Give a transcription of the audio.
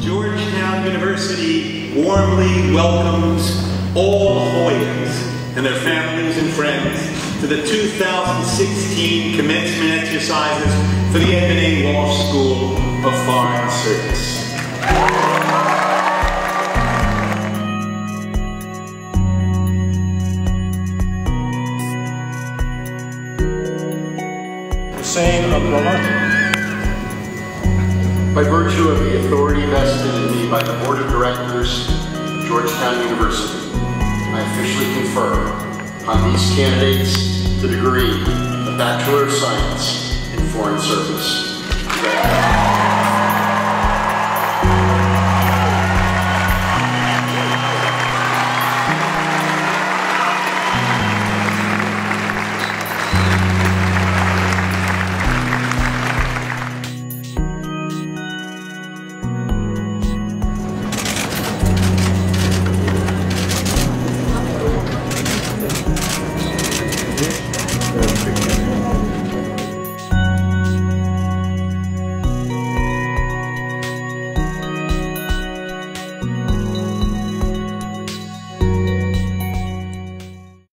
University warmly welcomes all Hoyas and their families and friends to the 2016 commencement exercises for the Edmund A. Walsh School of Foreign Service. of Brahma. By virtue of the authority vested in me by the Board of Directors, of Georgetown University, I officially confer on these candidates the degree of Bachelor of Science in Foreign Service.